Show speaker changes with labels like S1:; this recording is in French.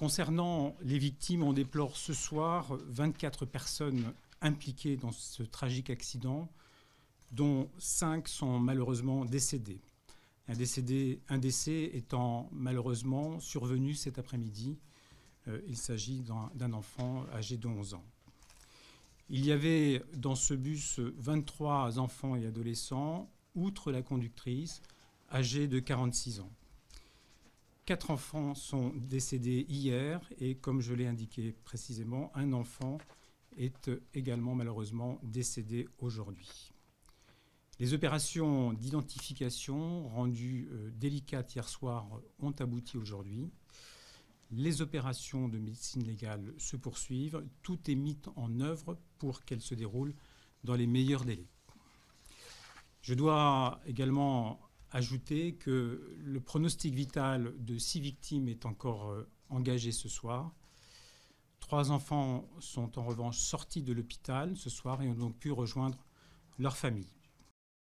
S1: Concernant les victimes, on déplore ce soir 24 personnes impliquées dans ce tragique accident, dont 5 sont malheureusement décédées. Un, décès étant malheureusement survenu cet après-midi. Euh, il s'agit d'un enfant âgé de 11 ans. Il y avait dans ce bus 23 enfants et adolescents, outre la conductrice, âgée de 46 ans. Quatre enfants sont décédés hier et, comme je l'ai indiqué précisément, un enfant est également malheureusement décédé aujourd'hui. Les opérations d'identification rendues euh, délicates hier soir ont abouti aujourd'hui. Les opérations de médecine légale se poursuivent. Tout est mis en œuvre pour qu'elles se déroulent dans les meilleurs délais. Je dois également ajouter que le pronostic vital de six victimes est encore euh, engagé ce soir. Trois enfants sont en revanche sortis de l'hôpital ce soir et ont donc pu rejoindre leur famille.